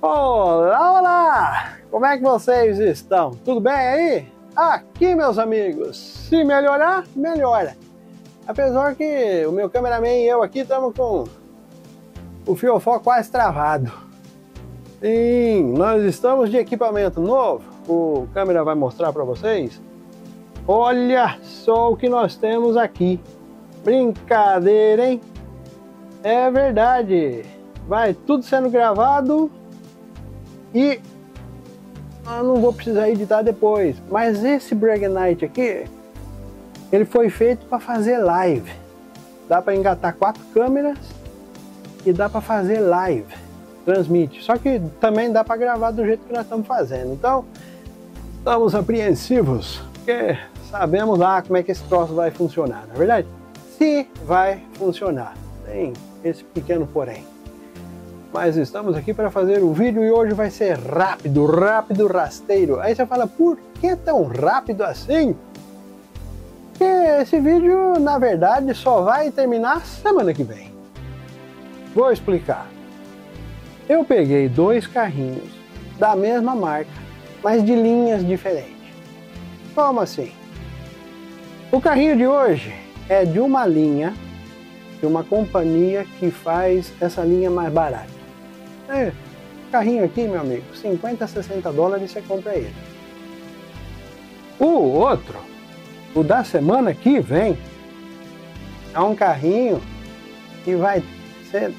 Olá, olá! Como é que vocês estão? Tudo bem aí? Aqui, meus amigos, se melhorar, melhora. Apesar que o meu cameraman e eu aqui estamos com o fiofó quase travado. Sim, nós estamos de equipamento novo. O câmera vai mostrar para vocês. Olha só o que nós temos aqui. Brincadeira, hein? É verdade. Vai tudo sendo gravado e eu não vou precisar editar depois. Mas esse Brag Night aqui, ele foi feito para fazer live. Dá para engatar quatro câmeras e dá para fazer live, transmite. Só que também dá para gravar do jeito que nós estamos fazendo. Então, estamos apreensivos, porque sabemos lá como é que esse troço vai funcionar, na é verdade? Se vai funcionar. Tem esse pequeno porém mas estamos aqui para fazer o vídeo e hoje vai ser rápido, rápido, rasteiro. Aí você fala, por que tão rápido assim? Porque esse vídeo, na verdade, só vai terminar semana que vem. Vou explicar. Eu peguei dois carrinhos da mesma marca, mas de linhas diferentes. Como assim? O carrinho de hoje é de uma linha, de uma companhia que faz essa linha mais barata. É, carrinho aqui, meu amigo, 50, 60 dólares você compra ele. O outro, o da semana que vem, é um carrinho que vai ser,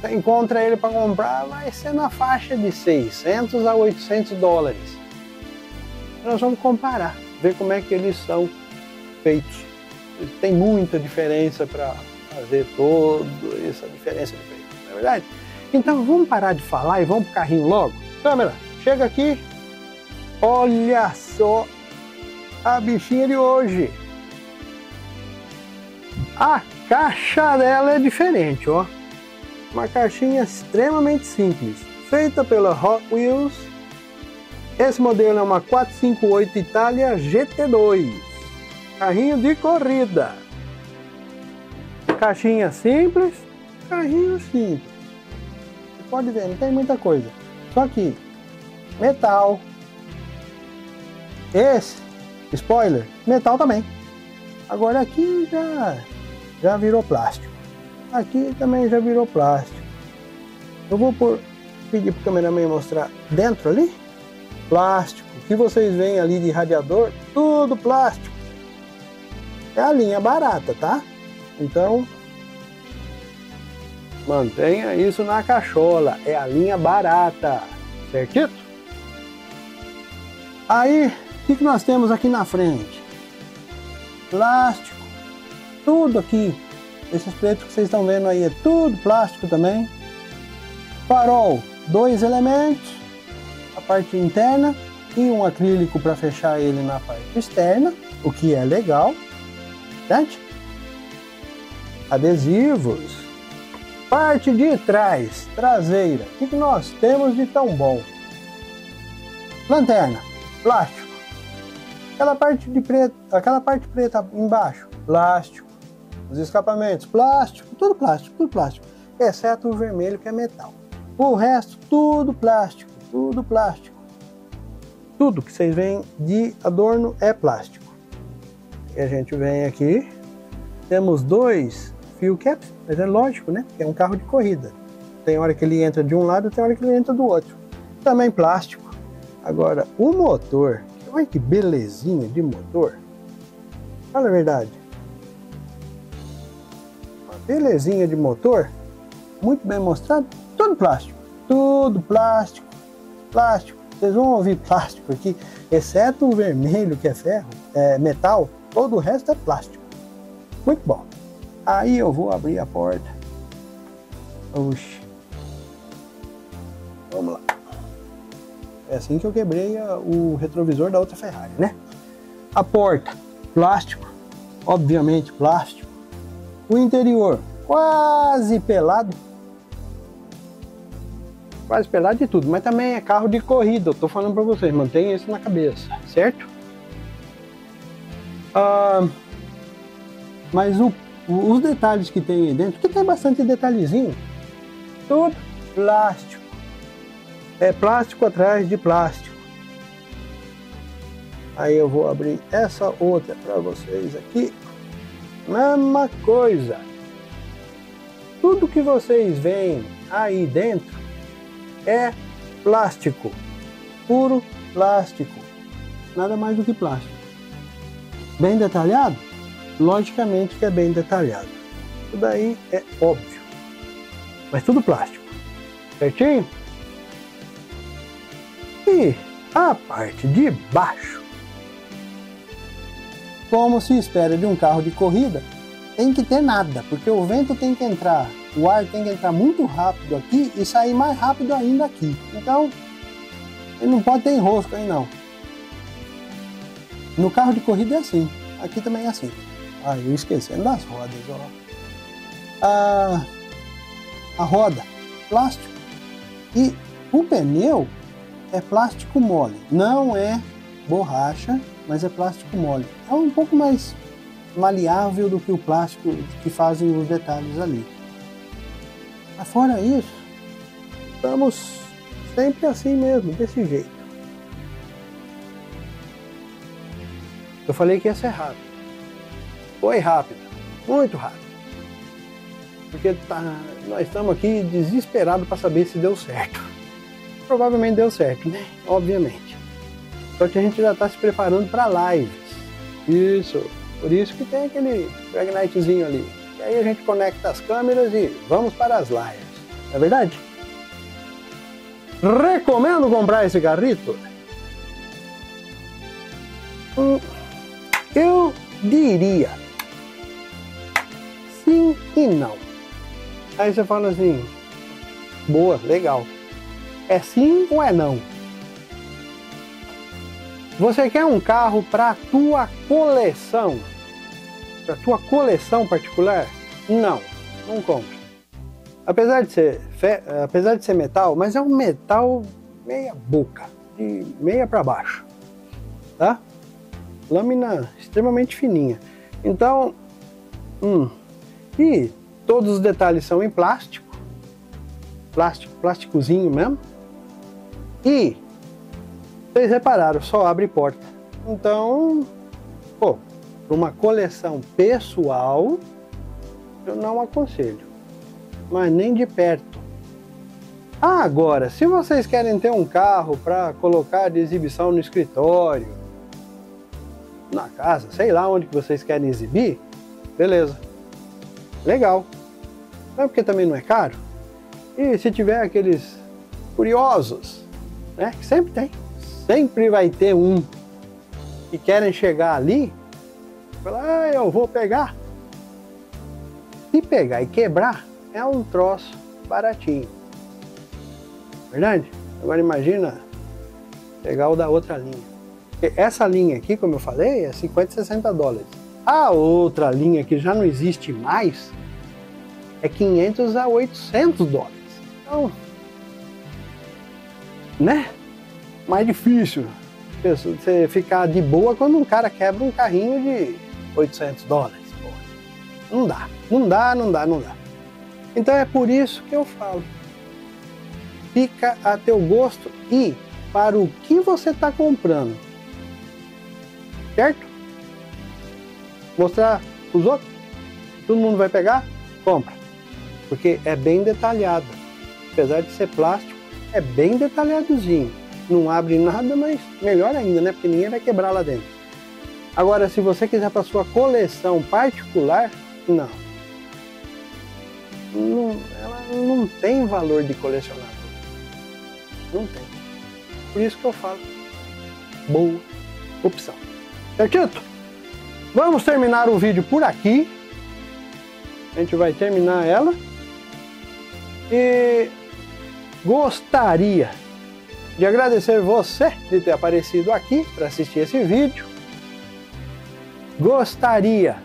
você encontra ele para comprar, vai ser na faixa de 600 a 800 dólares. Nós vamos comparar, ver como é que eles são feitos. Tem muita diferença para fazer toda essa diferença de preço, não é verdade? Então vamos parar de falar e vamos pro carrinho logo? Câmera, chega aqui. Olha só a bichinha de hoje. A caixa dela é diferente, ó. Uma caixinha extremamente simples, feita pela Hot Wheels. Esse modelo é uma 458 Itália GT2. Carrinho de corrida. Caixinha simples, carrinho simples pode ver, não tem muita coisa. Só que metal. Esse, spoiler, metal também. Agora aqui já, já virou plástico. Aqui também já virou plástico. Eu vou por, pedir para o cameraman mostrar dentro ali. Plástico. O que vocês veem ali de radiador, tudo plástico. É a linha barata, tá? Então, Mantenha isso na cachola, é a linha barata, certo? Aí, o que, que nós temos aqui na frente? Plástico, tudo aqui. Esses pretos que vocês estão vendo aí é tudo plástico também. Farol, dois elementos, a parte interna e um acrílico para fechar ele na parte externa, o que é legal, certo? Adesivos, Parte de trás, traseira, o que, nós temos de tão bom? Lanterna, plástico. Aquela parte de preto, aquela parte preta embaixo, plástico. Os escapamentos, plástico, tudo plástico, tudo plástico, exceto o vermelho que é metal. O resto, tudo plástico, tudo plástico. Tudo que vocês veem de adorno é plástico. E a gente vem aqui, temos dois fuel caps, mas é lógico, né? É um carro de corrida. Tem hora que ele entra de um lado, tem hora que ele entra do outro. Também plástico. Agora, o motor, olha que belezinha de motor. Fala a verdade. Uma belezinha de motor, muito bem mostrado, tudo plástico. Tudo plástico, plástico. Vocês vão ouvir plástico aqui, exceto o vermelho que é ferro, é metal, todo o resto é plástico. Muito bom. Aí eu vou abrir a porta. Oxi. Vamos lá. É assim que eu quebrei o retrovisor da outra Ferrari, né? A porta, plástico. Obviamente plástico. O interior, quase pelado. Quase pelado de tudo, mas também é carro de corrida. Eu tô falando para vocês, mantenha isso na cabeça, certo? Ah, mas o os detalhes que tem aí dentro, que tem bastante detalhezinho, tudo plástico. é plástico atrás de plástico. Aí eu vou abrir essa outra para vocês aqui. Mesma coisa. Tudo que vocês veem aí dentro é plástico. Puro plástico. Nada mais do que plástico. Bem detalhado? Logicamente que é bem detalhado. Isso daí é óbvio. Mas tudo plástico. Certinho? E a parte de baixo, como se espera de um carro de corrida, tem que ter nada, porque o vento tem que entrar, o ar tem que entrar muito rápido aqui e sair mais rápido ainda aqui. Então, ele não pode ter enrosco aí não. No carro de corrida é assim, aqui também é assim. Ah, eu esquecendo das rodas, ó. A, a roda, plástico. E o pneu é plástico mole, não é borracha, mas é plástico mole. É um pouco mais maleável do que o plástico que fazem os detalhes ali. Mas fora isso, estamos sempre assim mesmo, desse jeito. Eu falei que ia ser rápido. Foi rápido, muito rápido. Porque tá, nós estamos aqui desesperados para saber se deu certo. Provavelmente deu certo, né? Obviamente. Só que a gente já está se preparando para lives. Isso. Por isso que tem aquele Dragnitezinho ali. E aí a gente conecta as câmeras e vamos para as lives. É verdade? Recomendo comprar esse carrito? Hum, eu diria e não. Aí você fala assim, boa, legal. É sim ou é não? Você quer um carro para tua coleção? Para tua coleção particular? Não, não compre. Apesar de ser, apesar de ser metal, mas é um metal meia boca, de meia para baixo, tá? Lâmina extremamente fininha. Então, hum, e todos os detalhes são em plástico, plástico, plásticozinho mesmo. E vocês repararam, só abre porta. Então, pô, para uma coleção pessoal, eu não aconselho. Mas nem de perto. Ah, agora, se vocês querem ter um carro para colocar de exibição no escritório, na casa, sei lá onde que vocês querem exibir, beleza. Legal. Não é porque também não é caro? E se tiver aqueles curiosos, né? Que sempre tem sempre vai ter um que querem chegar ali, falar, ah, eu vou pegar. Se pegar e quebrar, é um troço baratinho. Verdade? Agora imagina pegar o da outra linha. Essa linha aqui, como eu falei, é 50, 60 dólares. A outra linha que já não existe mais é 500 a 800 dólares. Então, né? mais difícil você ficar de boa quando um cara quebra um carrinho de 800 dólares. Não dá, não dá, não dá, não dá. Então é por isso que eu falo. Fica a teu gosto e para o que você está comprando. Certo? Mostrar os outros? Todo mundo vai pegar? Compra. Porque é bem detalhado. Apesar de ser plástico, é bem detalhadozinho não abre nada, mas melhor ainda, né? Porque ninguém vai quebrar lá dentro. Agora, se você quiser para sua coleção particular, não. não. Ela não tem valor de colecionador. Não tem. Por isso que eu falo. Boa opção. Certito? Vamos terminar o vídeo por aqui. A gente vai terminar ela. E gostaria de agradecer você de ter aparecido aqui para assistir esse vídeo. Gostaria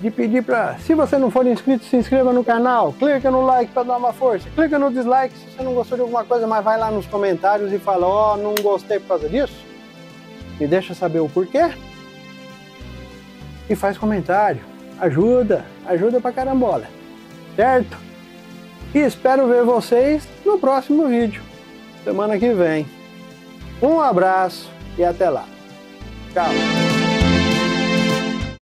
de pedir para, se você não for inscrito, se inscreva no canal, clica no like para dar uma força, clica no dislike se você não gostou de alguma coisa, mas vai lá nos comentários e fala, ó, oh, não gostei por causa disso. Me deixa saber o porquê. E faz comentário. Ajuda, ajuda pra carambola. Certo? E espero ver vocês no próximo vídeo. semana que vem. Um abraço e até lá. Tchau.